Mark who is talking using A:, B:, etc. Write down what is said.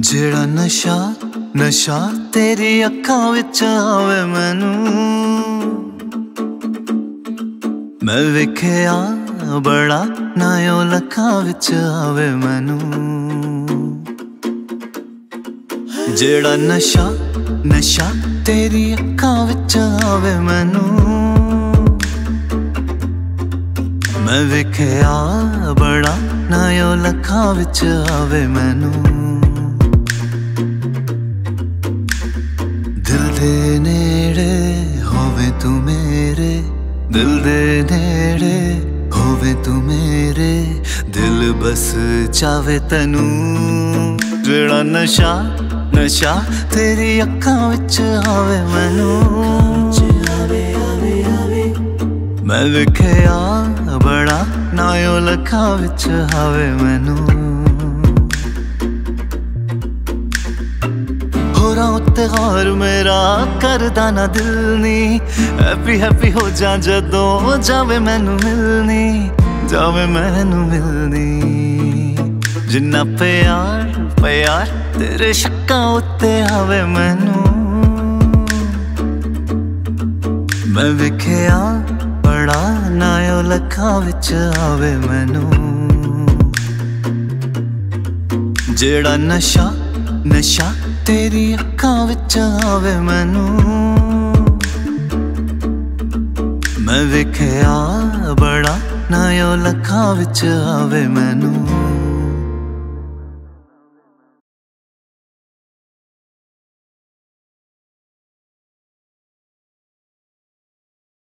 A: ਜਿਹੜਾ ਨਸ਼ਾ ਨਸ਼ਾ ਤੇਰੀ ਅੱਖਾਂ ਵਿੱਚ ਆਵੇ ਮੈਨੂੰ। ਮੈਂ ਵੇਖਿਆ ਬੜਾ ਨਾ ਲੱਖਾਂ ਵਿੱਚ ਆਵੇ ਮੈਨੂੰ। ਜਿਹੜਾ ਨਸ਼ਾ ਨਸ਼ਾ ਤੇਰੀ ਅੱਖਾਂ ਵਿੱਚ ਆਵੇ ਮੈਨੂੰ। ਮੈਂ ਵੇਖਿਆ ਬੜਾ ਨਾਇਓ ਲੱਖਾਂ ਵਿੱਚ ਆਵੇ ਮੈਨੂੰ। ਦਿਲ ਨੇੜੇ ਹੋਵੇ ਤੂੰ ਮੇਰੇ, ਦਿਲ ਦੇ ਨੇੜੇ ਹੋਵੇ ਤੂੰ ਮੇਰੇ, ਦਿਲ ਬਸ ਚਾਵੇ ਤੈਨੂੰ। ਜਿਹੜਾ ਨਸ਼ਾ ਨਸ਼ਾ ਤੇਰੀ ਅੱਖਾਂ ਵਿੱਚ ਆਵੇ ਮੈਨੂੰ। ਮੈਂ ਵੇਖਿਆ ਬੜਾ ਨਾ ਉਹ ਲੱਖਾਂ ਵਿੱਚ ਆਵੇ ਮੈਨੂੰ। ਹੋਰਾਂ ਉੱਤੇ ਗੌਰ ਮੇਰਾ ਕਰਦਾ ਨਾ ਦਿਲ ਨੀ। ਹੈਪੀ ਹੈਪੀ ਹੋ ਜਾ ਜਦੋਂ ਜਾਵੇ ਮੈਨੂੰ ਮਿਲਣੀ ਜਾਵੇ ਮੈਨੂੰ ਮਿਲਣੀ ਜਿੰਨਾ ਪਿਆਰ ਪਿਆਰ ਤੇਰੇ ਸ਼ੱਕਾਂ ਉੱਤੇ ਆਵੇ ਮੈਨੂੰ। ਮੈਂ ਵੇਖਿਆ, ਬੜਾ ਨਾ ਉਹ ਲੱਖਾਂ ਵਿੱਚ ਆਵੇ ਮੈਨੂੰ। ਜਿਹੜਾ ਨਸ਼ਾ ਨਸ਼ਾ ਤੇਰੀ ਅੱਖਾਂ ਵਿੱਚ ਆਵੇ ਮੈਨੂੰ। ਮੈਂ ਵੇਖਿਆ ਬੜਾ ਨਾ ਉਹ ਲੱਖਾਂ ਵਿੱਚ ਆਵੇ ਮੈਨੂੰ।